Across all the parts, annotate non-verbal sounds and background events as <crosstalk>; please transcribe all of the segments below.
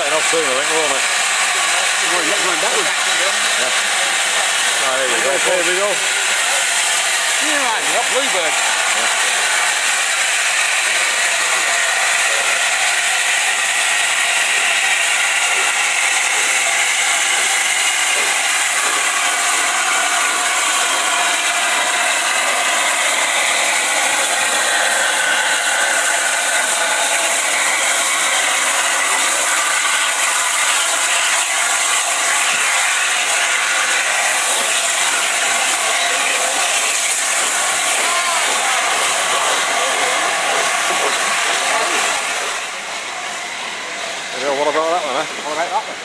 We'll setting off soon, I think, won't it? Going, going backwards. Ah, there we go. There we go. Yeah, right, we got Bluebird. Yeah, what about that one, eh? All right, that one.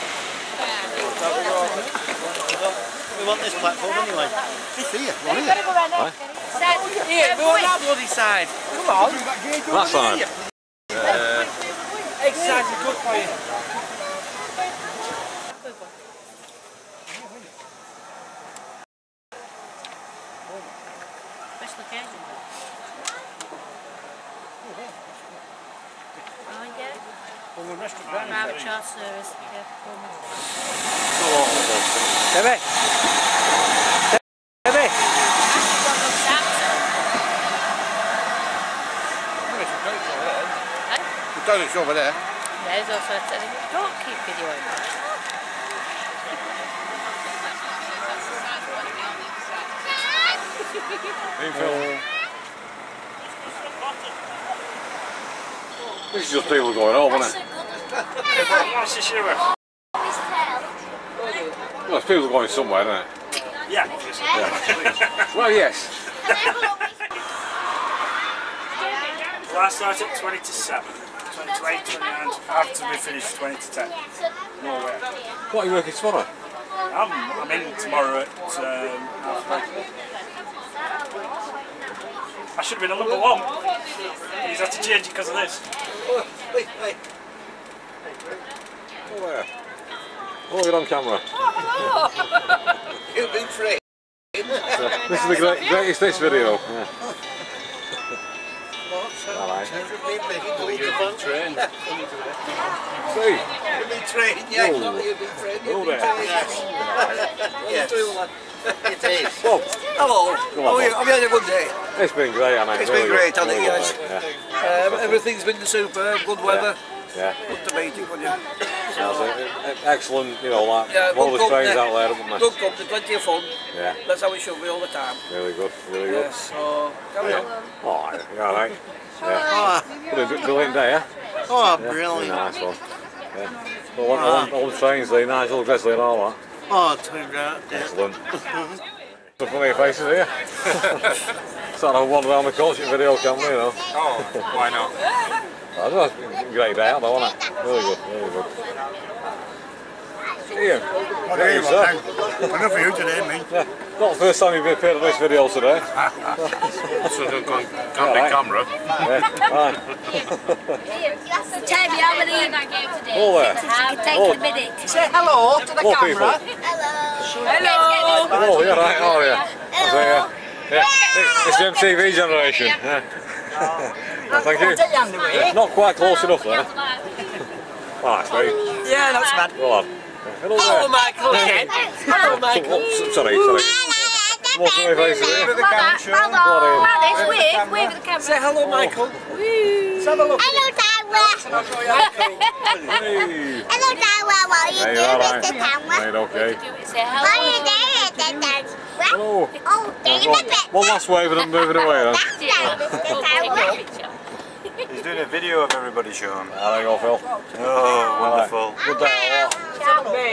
We want this platform anyway. It's here, one You've here. got to go around there. Side. Here, we want that bloody side. Come on. That side. Exercise is good for you. Special occasion. Oh, yeah. Private charter service. Yeah. Debbie. Debbie. The toilet's over there. There's also a television. Don't keep videoing that. Being filmed. This is just people going home, isn't it? What's the shower? Well, it's people going somewhere, isn't it? Yeah. Well, yes. Last night at 20 to 7. 20 to 8, 29. I have to be finished 20 to 10. No way. What are you working tomorrow? I'm, I'm in tomorrow at um, half three. I should have been a number one. He's had to change it because of this. Oh, there. Oh, you're on camera. You've been free. This is the great, greatest hits video. Yeah. Alright. You've been trained. See? You've been trained, yeah. Oh. You've been trained. Oh, You've been trained. Yes. It is. Bob, Hello. Come on, Oh, yeah, have you had a good day? It's been great, hasn't it? It's been great, good, hasn't really Yes. good, mate. Um, everything's been superb, good weather. Yeah, yeah. Good to meet you, couldn't you? That's it. Excellent, you know, like Yeah, all the trains out there, haven't they? Good company, plenty of fun. Yeah, That's how it should be all the time. really good, really good. Yes, so, carry on. Oh, yeah, alright. Yeah. What a brilliant day, yeah? Oh, yeah. brilliant. Nice one. Yeah. Well, all, all, all the trains there, Nigel Gresley and all that. Oh, turned out. Yeah. Excellent. <laughs> Some funny faces here. <laughs> Sort of wander around the coaching video, can we, you know? Oh, why not? <laughs> I don't know, a great day out there, wasn't it? Really good, really good. Ian, What there are you, you, sir. Enough for you today, mate. Yeah, not the first time you've appeared on this video today. So don't go Alright. camera. Yeah, right. <laughs> Tell me how many that game today. All there. Take Oh. a minute. Say hello to the More people. Hello. Oh, yeah, right, oh, yeah. That's it, yeah. Yeah, it's the MTV generation. Yeah. Oh. Well, thank you. Take your hand away. Yeah, not quite close enough there. Oh, that's great. Yeah, that's bad. Go on. Um, hello Hello, there. Michael again. Hello, Michael. <laughs> Oh, sorry, sorry. More funny faces here. Like that. Well done. Like. Wave. Wave at the camera. Say hello, oh. Michael. Let's have a look. Hello, Tara. I'll show you Michael. Hello, Tara. What are you doing, alright. Mr. Tara? Right, okay. Do it. Say What are you hello. doing, Mr. Tara? Hello. Oh, doing a One, one last wave and I'm moving away then. That's right, Mr. Tara. He's doing a video of everybody showing. Ah, there you go, Phil. Oh, wonderful. Good day.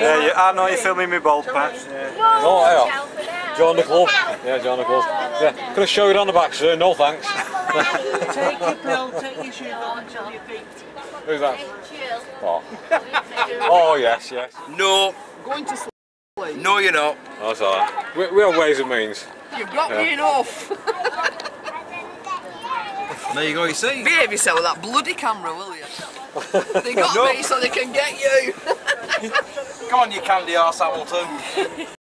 Yeah, you, I know you're filming me bald patch. Yeah. Oh, yeah. Join the club. Yeah, join the club. Yeah, can I show you on the back, sir? No thanks. <laughs> Take your pill, take your shoes off until your feet. Who's that? Oh. oh, yes, yes. No. Going to sleep. No, you're not. That's all right. We, we have ways and means. You've got Yeah. me enough. There you go, you see. Behave yourself with that bloody camera, will you? <laughs> they got me so they can get you. Come on, you candy arse Hamilton. <laughs>